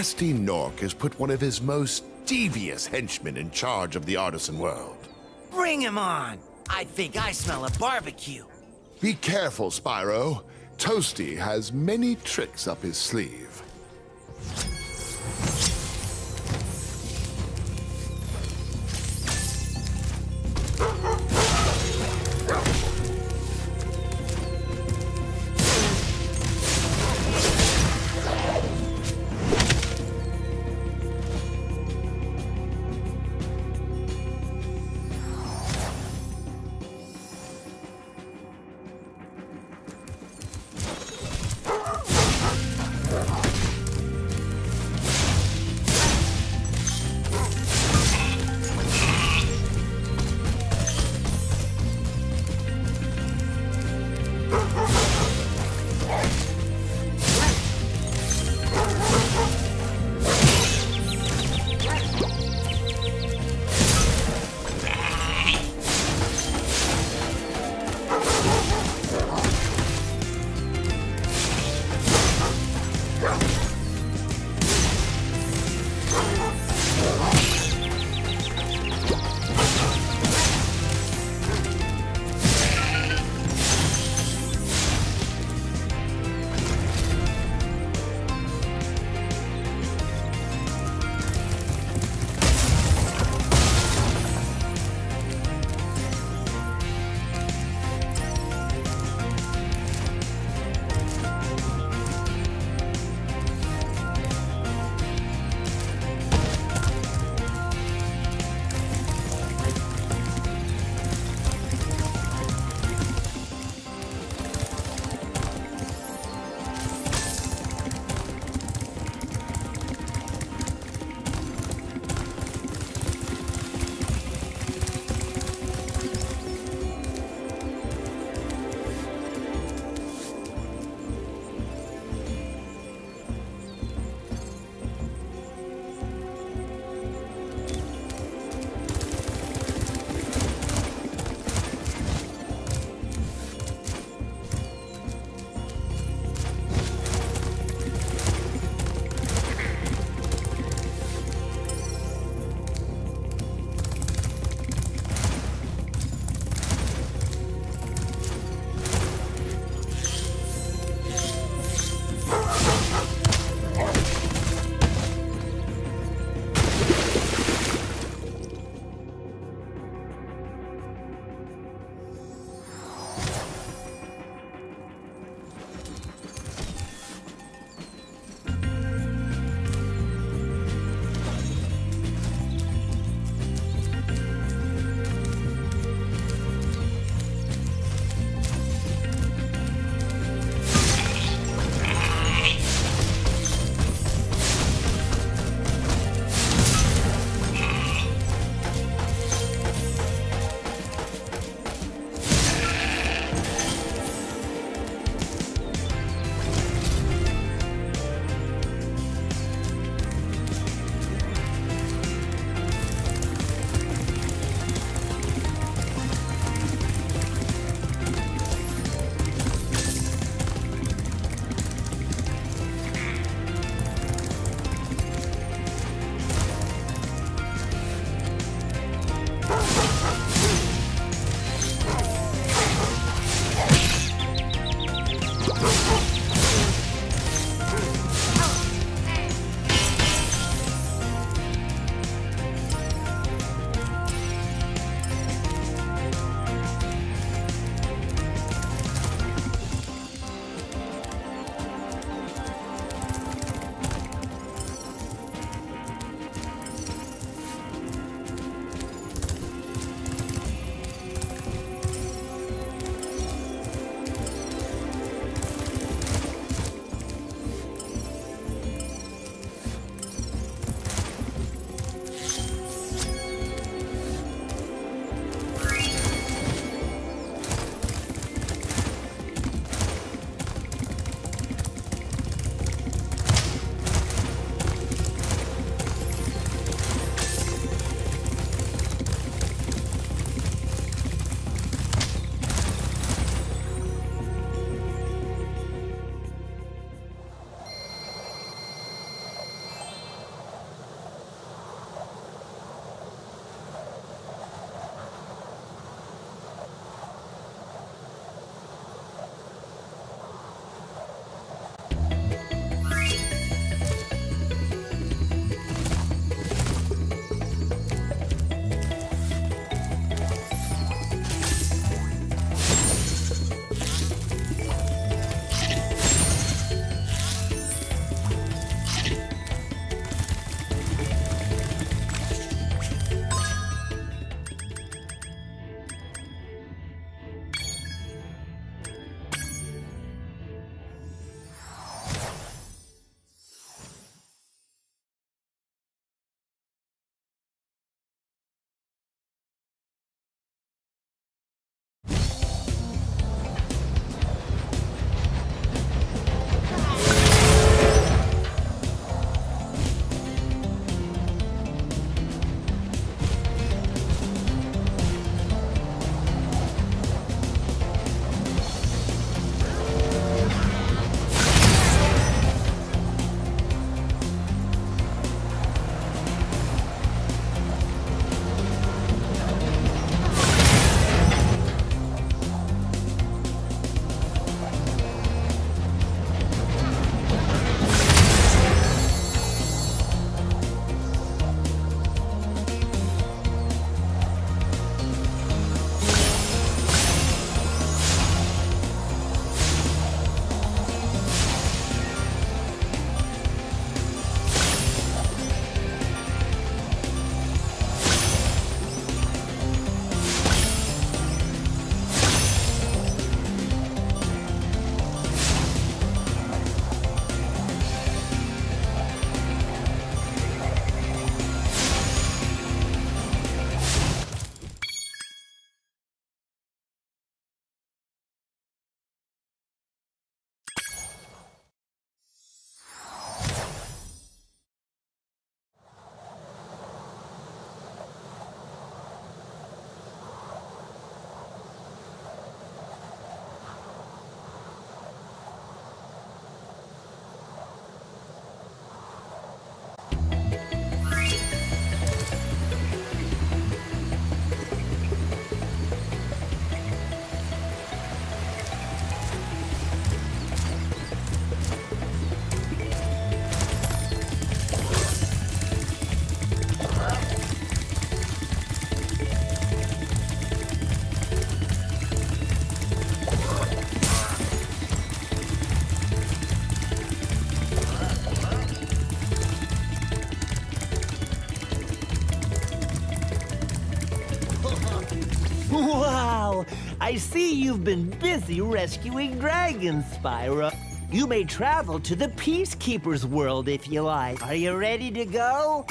Gnasty Gnorc has put one of his most devious henchmen in charge of the artisan world. Bring him on! I think I smell a barbecue. Be careful, Spyro. Toasty has many tricks up his sleeve. Wow! I see you've been busy rescuing dragons, Spyro. You may travel to the Peacekeeper's world if you like. Are you ready to go?